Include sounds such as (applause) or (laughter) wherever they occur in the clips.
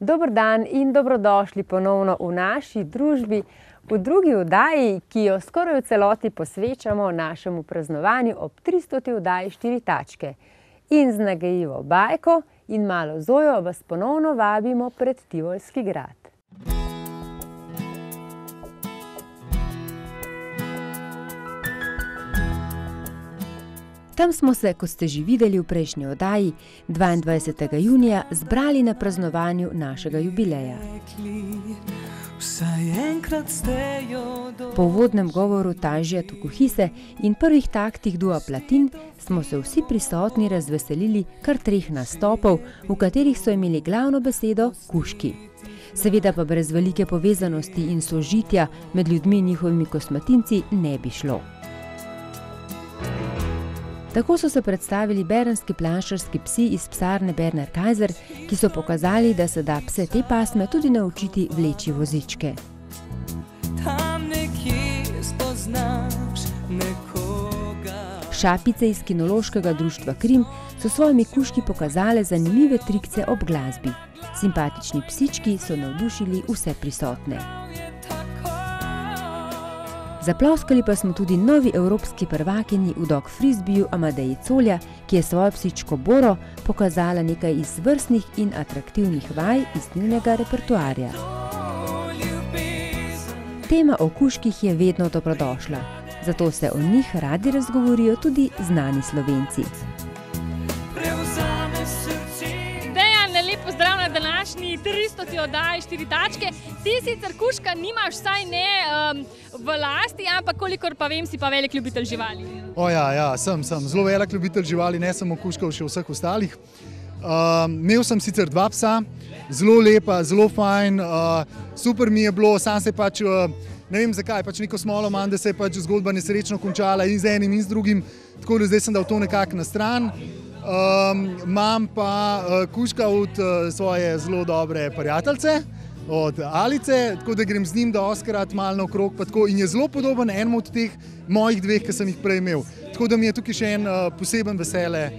Dobro dan in dobrodošli ponovno v naši družbi, v drugi oddaji, ki jo skoraj v celoti posvečamo našemu praznovanju ob 300. oddaji Štiri tačke. In z nagajivo bajko in malo Zojo vas ponovno vabimo pred Tivolski grad. Tam smo se, kot ste že videli v prejšnji oddaji, dvaindvajsetega junija zbrali na praznovanju našega jubileja. Po uvodnem govoru Tažija Tukuhise in prvih taktih dua Platin smo se vsi prisotni razveselili kar treh nastopov, v katerih so imeli glavno besedo kužki. Seveda pa brez velike povezanosti in sožitja med ljudmi in njihovimi kosmatinci ne bi šlo. Tako so se predstavili bernski planšarski psi iz psarne Berner Kaiser, ki so pokazali, da se da pse te pasme tudi naučiti vleči vozičke. Šapice iz Kinološkega društva Krim so svojimi kužki pokazale zanimive trikce ob glasbi. Simpatični psički so navdušili vse prisotne. Zaploskali pa smo tudi novi evropski prvakinji v dog frisbiju Amadeji Colja, ki je svojo psičko Boro pokazala nekaj izvrstnih in atraktivnih vaj iz njunega repertoarja. Tema o kužkih je vedno dobrodošla, zato se o njih radi razgovorijo tudi znani Slovenci. Dejan, lep pozdrav na današnji tristoti oddaji Štiri tačke. Ti sicer kužka nimaš, vsaj ne um, v lasti, ampak kolikor pa vem, si pa velik ljubitelj živali. O ja, ja, sem, sem zelo velik ljubitelj živali, ne samo kužkov, še vseh ostalih. Um, imel sem sicer dva psa, zelo lepa, zelo fajn, uh, super mi je bilo, sam se pač, uh, ne vem zakaj, pač neko smolo manj, da se je pač zgodba nesrečno končala in z enim in z drugim, tako da zdaj sem dal to nekako na stran. Um, imam pa uh, kužka od uh, svoje zelo dobre prijateljice, od Alice, tako da grem z njim doskrat malo naokrog, pa tako in je zelo podoben enemu od teh mojih dveh, ki sem jih prej imel. Tako da mi je tukaj še en uh, poseben vesele.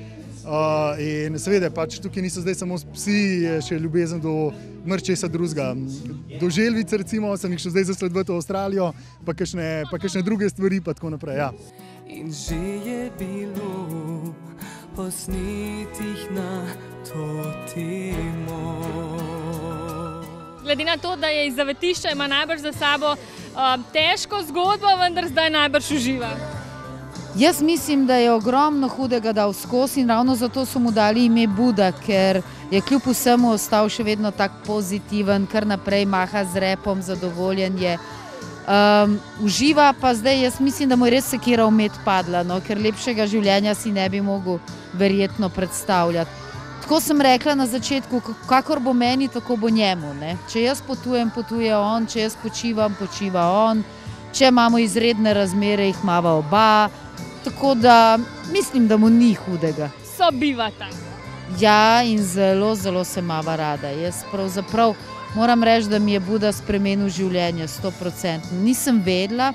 Uh, in seveda, pač tukaj niso zdaj samo psi, je še ljubezen do mrčesa drugega. Do želvic, recimo, sem jih še zdaj zasledoval v Avstralijo, pa kakšne, pa kakšne druge stvari, pa tako naprej. Ja. In že je bilo posnetih na to temo. Glede na to, da je iz zavetišča, ima najbrž za sabo težko zgodbo, vendar zdaj najbrž uživa. Jaz mislim, da je ogromno hudega dal skozi in ravno zato so mu dali ime Buda, ker je kljub vsemu ostal še vedno tako pozitiven, kar naprej maha z repom, zadovoljen je. Um, uživa pa zdaj, jaz mislim, da mu je res sekira umet padla, no, ker lepšega življenja si ne bi mogel verjetno predstavljati. Tako sem rekla na začetku, kakor bo meni, tako bo njemu. Ne. Če jaz potujem, potuje on, če jaz počivam, počiva on, če imamo izredne razmere, jih imamo oba. Tako da mislim, da mu ni hudega. Sobivata. Ja, in zelo, zelo se mava rada. Jaz pravzaprav moram reči, da mi je Buda spremenil življenje, sto procentno. Nisem vedela,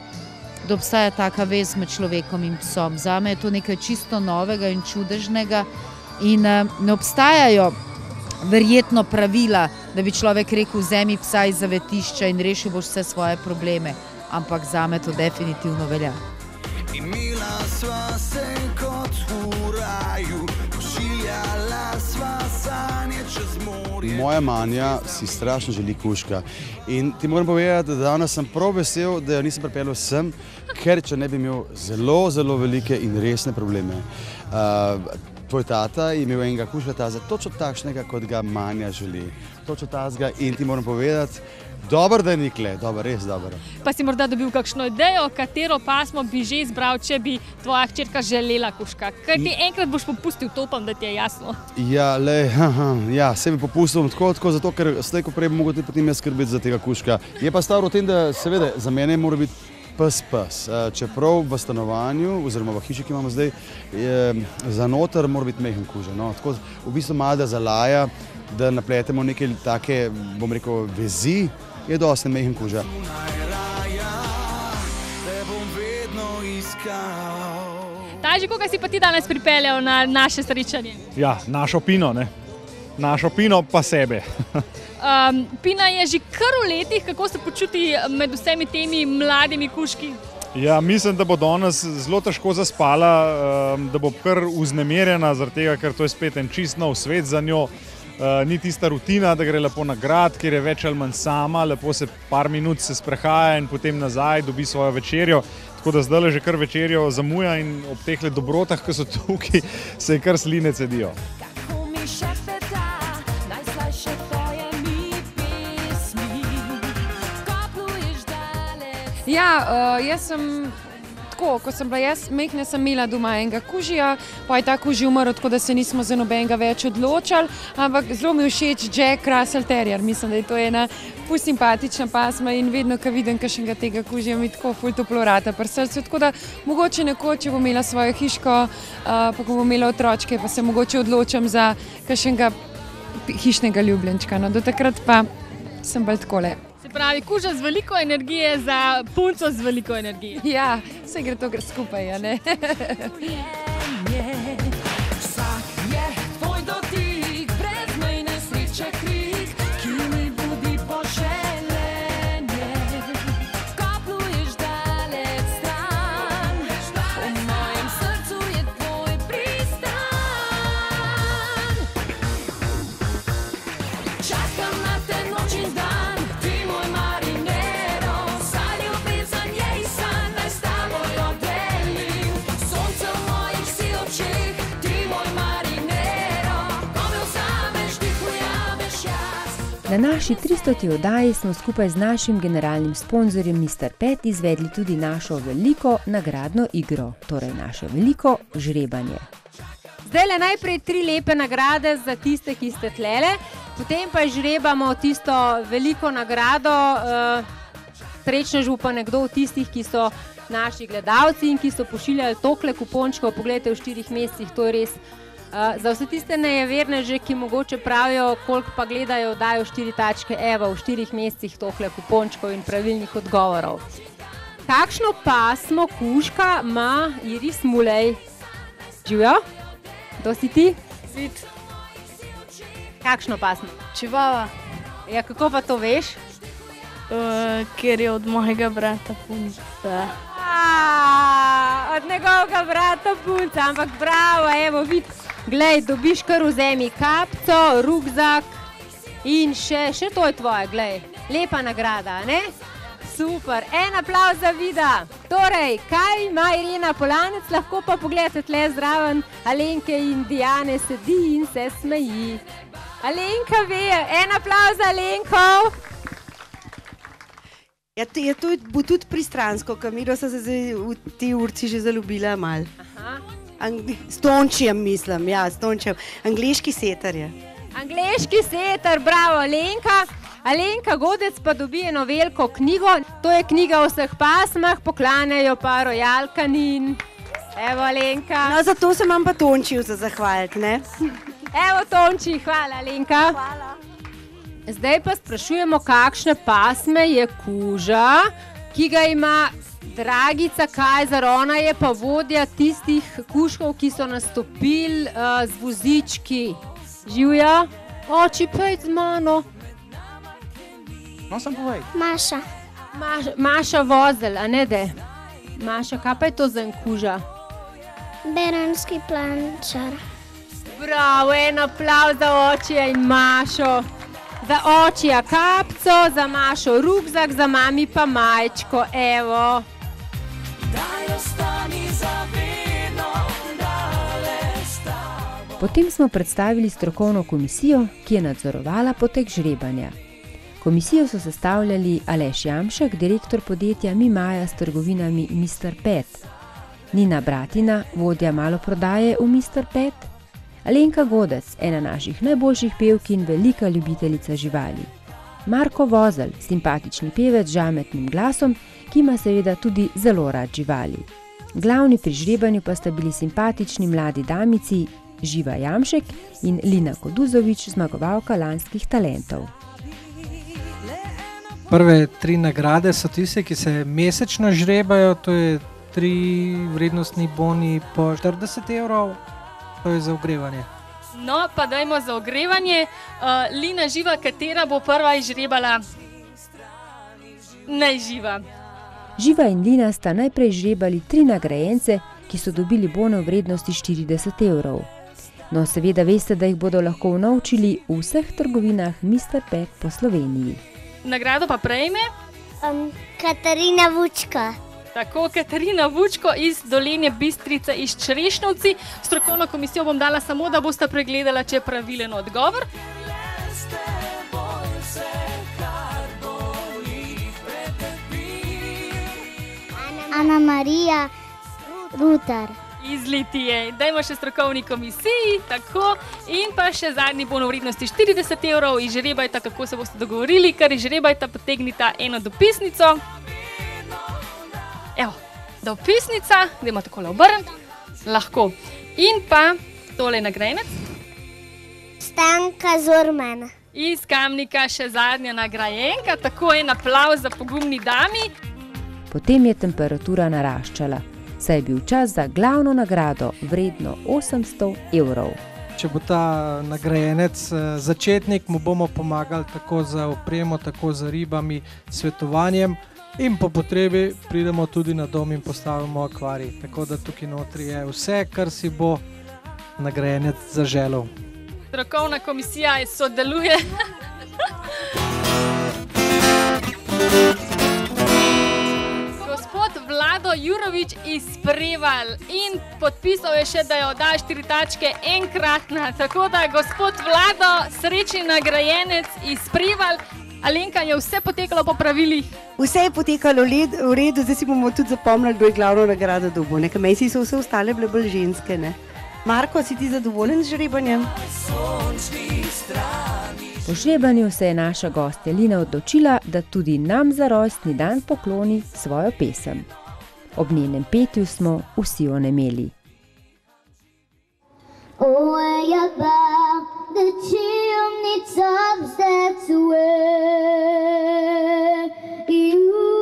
da obstaja taka vez med človekom in psom. Zame je to nekaj čisto novega in čudežnega. In uh, ne obstajajo verjetno pravila, da bi človek rekel: vzemi psa iz zavetišča in rešil boš vse svoje probleme. Ampak za me to definitivno velja. Imela sva se kot v raju, pošiljala sva sanje čez morje. Moja manja si strašno želi kužka. In ti moram povedati, da danes sem prav vesel, da jo nisem pripeljal sem, ker če ne bi imel zelo, zelo velike in resne probleme. Uh, tvoj tata je imel enega kužka taza, točno takšnega, kot ga manja želi. Točno tazga in ti moram povedati, dobro, da je nikle, dobro, res dobro. Pa si morda dobil kakšno idejo, katero pasmo bi že izbral, če bi tvoja hčerka želela kužka. Ker ti enkrat boš popustil, to upam, da ti je jasno. Ja, le, haha, ja, se bi popustil tako, tako, zato ker slej, ko prej bi mogel ti potem jaz skrbeti za tega kužka. Je pa stvar v tem, da seveda za mene mora biti pes pes. Eh, Čeprav v stanovanju, oziroma v hiši, ki imamo zdaj, je za noter mora biti mehen kuža. No? Tako v bistvu malo da zalaja, da napletemo neke take, bom rekel, vezi, je dosti mehen kuža. Taži, koga si pa ti danes pripeljal na naše srečanje? Ja, našo pino, ne. Našo pino pa sebe. (laughs) Um, Pina je že kar v letih, kako se počuti med vsemi temi mladimi kuški. Ja, mislim, da bo danes zelo težko zaspala, um, da bo kar uznemirjena, tega, ker to je spet en čist nov svet za njo. Uh, ni tista rutina, da gre lepo na grad, ker je več ali manj sama, lepo se par minut se sprehaja in potem nazaj dobi svojo večerjo. Tako da zdaj le že kar večerjo zamuja in ob teh dobrotah, ki so tukaj, (laughs) se kar sline cedijo. Ja, uh, jaz sem tako, ko sem bila jaz mehna, sem imela doma enega kužija, pa je ta kuži umrl, tako da se nismo za nobenega več odločali. Ampak zelo mi je všeč Jack Russell Terrier, mislim, da je to ena ful simpatična pasma in vedno, ko vidim kakšnega tega kužija, mi tako ful toplorata pri srcu. Tako da mogoče nekoč, če bom imela svojo hiško, uh, pa ko bom imela otročke, pa se mogoče odločam za kakšnega hišnega ljubljenčka. No, do takrat pa sem bolj tako le pravi, kuža z veliko energije za punco z veliko energije. (laughs) Ja, vse gre to gre skupaj. Na naši 300. oddaji smo skupaj z našim generalnim sponzorjem Mr. Pet izvedli tudi našo veliko nagradno igro, torej naše veliko žrebanje. Zdaj le najprej tri lepe nagrade za tiste, ki ste tlele, potem pa žrebamo tisto veliko nagrado. Uh, Srečno župa nekdo od tistih, ki so naši gledalci in ki so pošiljali tokle kupončkov. Poglejte, v štirih mesecih to je res. Uh, za vse tiste nejeverne, že, ki mogoče pravijo, koliko pa gledajo, dajo štiri tačke, evo, v štirih mesecih tohle kupončkov in pravilnih odgovorov. Kakšno pasmo kuška ima Iris Mulej? Živijo? Kdo si ti? Svit. Kakšno pasmo? Čivava. Ja, kako pa to veš? Uh, ker je od mojega brata punca. Od njegovega brata punca, ampak bravo, evo, vidiš. Glej, dobiš kar vzemi kapco, rukzak in še, še to je tvoje, glej. Lepa nagrada, ne? Super, en aplauz za vida. Torej, kaj ima Irena Polanec, lahko pa pogledate tle zraven Alenke in Diane sedi in se smeji. Alenka ve, en aplauz za Alenko. Ja, to, ja, to bo tudi pristransko, kamero so se v ti urci že zalubila mal. Aha. Stončijem, mislim, ja, stončijem. Angliški setar je. Angliški setar, bravo, Alenka. Alenka Godec pa dobi eno veliko knjigo. To je knjiga o vseh pasmah, poklanjajo pa rojalkanin. Evo, Alenka. No, zato se vam pa Tončil za zahvaliti, ne? (laughs) Evo, Tonči, hvala, Alenka. Hvala. Zdaj pa sprašujemo, kakšne pasme je kuža, ki ga ima Dragica Kajzer, ona je pa vodja tistih kuškov, ki so nastopili uh, z vozički. Živijo, oči pej z mano. No, sem povej. Maša. Maš, Maša vozel, a ne de. Maša, kaj pa je to za en kuža? Beranski plančar. Bravo, en aplav za oči in Mašo. Za oči je kapco, za Mašo rukzak, za mami pa majčko, evo. Potem smo predstavili strokovno komisijo, ki je nadzorovala potek žrebanja. Komisijo so sestavljali Aleš Jamšek, direktor podjetja Mimaja s trgovinami Mr. Pet, Nina Bratina, vodja maloprodaje v Mr. Pet, Alenka Godec, ena naših najboljših pevk in velika ljubiteljica živali, Marko Vozel, simpatični pevec z žametnim glasom, ki ima seveda tudi zelo rad živali. Glavni pri žrebanju pa sta bili simpatični mladi damici Živa Jamšek in Lina Koduzovič, zmagovalka lanskih talentov. Prve tri nagrade so tiste, ki se mesečno žrebajo, to je tri vrednostni boni po 40 evrov, to je za ogrevanje. No, pa dajmo za ogrevanje. Uh, Lina živa, katera bo prva izžrebala? Naj živa. Živa in Lina sta najprej žrebali tri nagrajence, ki so dobili bone v vrednosti 40 evrov. No, seveda veste, da jih bodo lahko unovčili v vseh trgovinah Mr. Pek po Sloveniji. Nagrado pa prejme Um, Katarina Vučka. tako Katarina Vučko iz Dolenje Bistrice iz Črešnovci. Strokovno komisijo bom dala samo, da boste pregledala, če je pravilen odgovor. Ana Marija Rutar. Iz Litije. Dajmo še strokovni komisiji, tako. In pa še zadnji bon v vrednosti 40 evrov, izžrebajte, kako se boste dogovorili, kar izžrebajte, potegnite eno dopisnico. Evo, dopisnica, gremo tako obrniti, lahko. In pa tole nagrajenec. Stanka Zorman. Iz Kamnika še zadnja nagrajenka, tako en aplauz za pogumni dami. Potem je temperatura naraščala, saj je bil čas za glavno nagrado, vredno 800 evrov. Če bo ta nagrajenec eh, začetnik, mu bomo pomagali tako za opremo, tako za ribami, svetovanjem. In po potrebi pridemo tudi na dom in postavimo akvarij. Tako da tukaj notri je vse, kar si bo nagrajenec zaželel. Strokovna komisija je sodeluje. (laughs) Vlado Jurovič iz Preval in podpisal je še, da je oddal štiri tačke enkratna. Tako da, gospod Vlado, srečni nagrajenec iz Preval. Alenka je vse potekalo po pravilih. Vse je potekalo led, v redu, zdaj si bomo tudi zapomnili, kdo je glavno nagrado dobil. Nekaj mesi so vse ostale bile bolj ženske. Ne? Marko, si ti zadovoljen z žrebanjem? Po žrebanju se je naša gostja Lina odločila, da tudi nam za rojstni dan pokloni svojo pesem. Ob njenem petju smo vsi onemeli. Way above the chimney tops, that's where you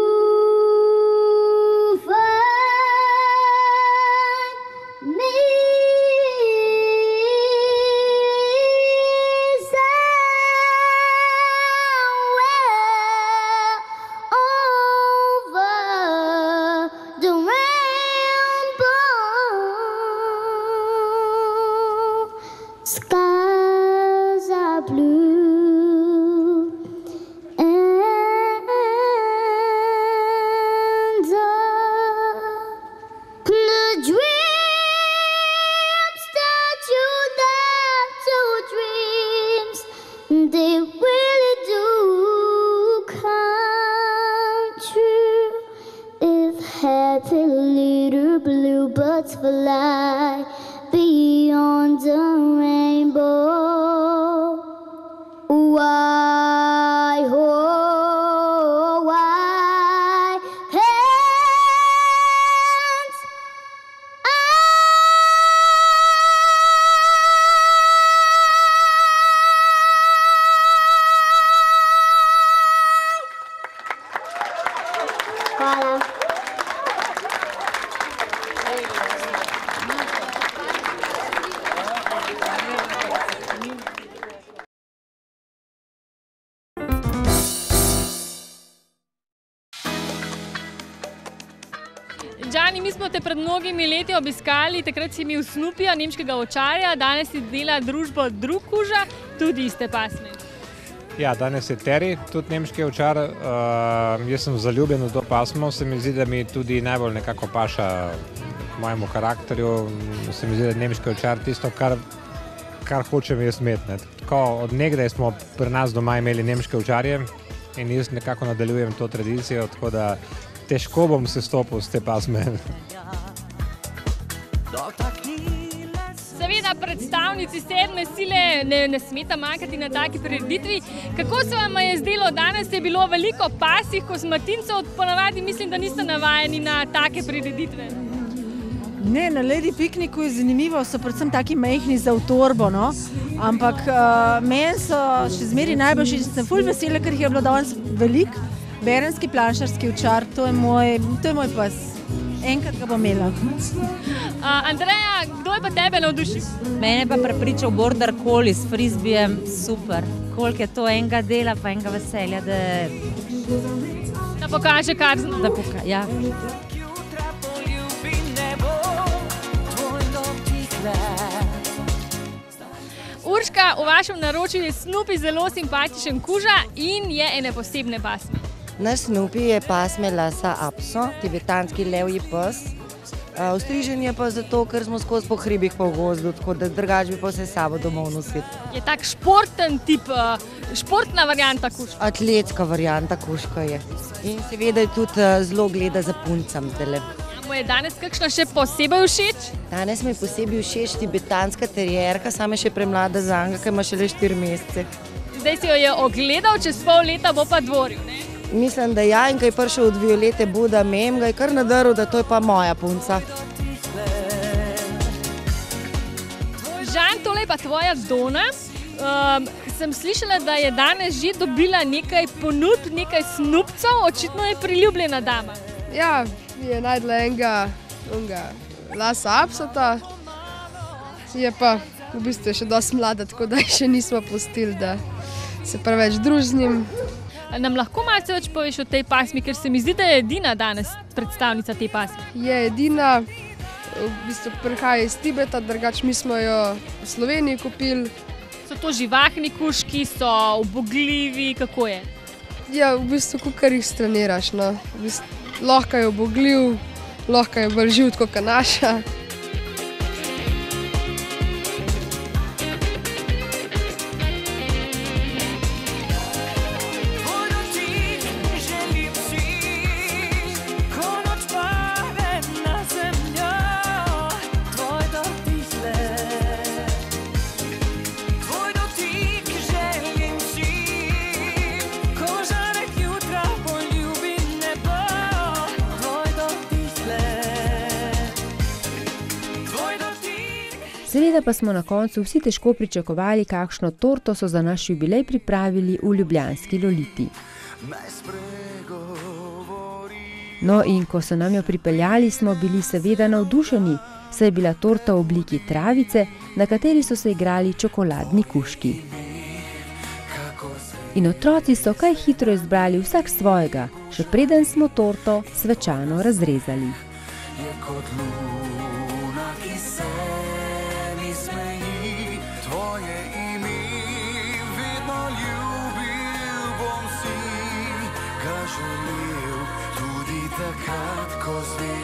for love. Džani, mi smo te pred mnogimi leti obiskali, takrat si imel Snupija, nemškega očarja, danes si dela družbo Drukuža, tudi iste pasme. Ja, danes je Terry, tudi nemški ovčar. Uh, jaz sem zaljubljen v to pasmo, se mi zdi, da mi tudi najbolj nekako paša mojemu karakterju. Se mi zdi, da je nemški ovčar tisto, kar, kar hočem jaz imeti. ne. Tako od nekdaj smo pri nas doma imeli nemške ovčarje in jaz nekako nadaljujem to tradicijo, tako da težko bom se stopil z te pasme. Seveda, predstavnici sedme sile ne, ne smeta manjkati na taki prireditvi. Kako se vam je zdelo danes? Je bilo veliko pasih kosmatincev, ponavadi mislim, da niste navajeni na take prireditve. Ne, na Lady Pikniku je zanimivo, so predvsem taki majhni za v torbo. No? Ampak uh, meni so še zmeraj najboljši, sem fulj vesela, ker jih je bilo danes veliko. Berenski planšarski učar, to je moj, to je moj pes. enkrat ga bom imela. Uh, Andreja, kdo je pa tebe navdušil? Mene pa prepričal border collie s frisbijem, super. Koliko je to enega dela, pa enega veselja, da, Da pokaže, kar zna. da poka ja. Urška, v vašem naročju je Snoopy zelo simpatičen kuža in je ene posebne pasme. Naš Snoopy je pasme lasa Apso, tibetanski levji pes. Uh, Ostrižen je pa zato, ker smo skozi po hribih po gozdu, tako da drugač bi pa vse s sabo domov nosil. Je tak športen tip, športna varianta kuža. Atletska varianta kuška je. In seveda je tudi zelo gleda za puncam zdajle. Mu je danes kakšna še posebej všeč? Danes mi je posebej všeč tibetanska terjerka, sama je še premlada za Anga, ki ima šele 4 mesece. Zdaj si jo je ogledal, čez pol leta bo pa dvoril. Ne? Mislim, da ja, in ko je prišel od Violete Buda, mem ga je kar nadaril, da to je pa moja punca. Žan, tole je pa tvoja Dona. Um, sem slišala, da je danes že dobila nekaj ponudb, nekaj snupcev, očitno je priljubljena dama. Ja, je najdla enega, enega lasa apsata, je pa v bistvu še dosti mlada, tako da je še nismo pustili, da se preveč družim. Nam lahko malce več poveš o tej pasmi, ker se mi zdi, da je edina danes predstavnica te pasme. Je edina, v bistvu prihaja iz Tibeta, drugač mi smo jo v Sloveniji kupili. So to živahni kuški, so ubogljivi, kako je? Ja, v bistvu, kar jih streniraš. No. V bistvu, lahko je obogljiv, lahko je bolj živ kot naša. Seveda pa smo na koncu vsi težko pričakovali, kakšno torto so za naš jubilej pripravili v Ljubljanski Loliti. No, in ko so nam jo pripeljali, smo bili seveda navdušeni, saj je bila torta v obliki travice, na kateri so se igrali čokoladni kuški. In otroci so kaj hitro izbrali vsak svojega, še preden smo torto svečano razrezali. Je kot luna, takrat, ko zvezd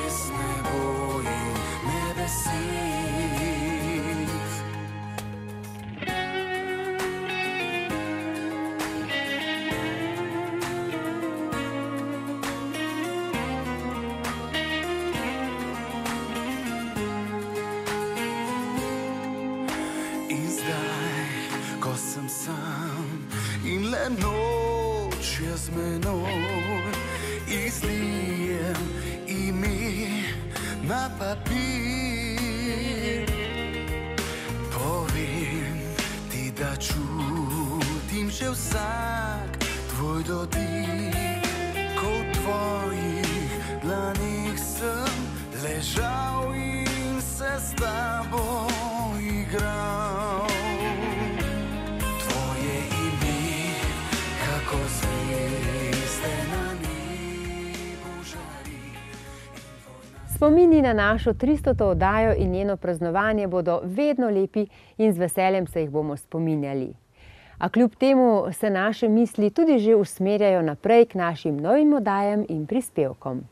Spomini na našo 300. oddajo in njeno praznovanje bodo vedno lepi in z veseljem se jih bomo spominjali. A kljub temu se naše misli tudi že usmerjajo naprej k našim novim oddajam in prispevkom.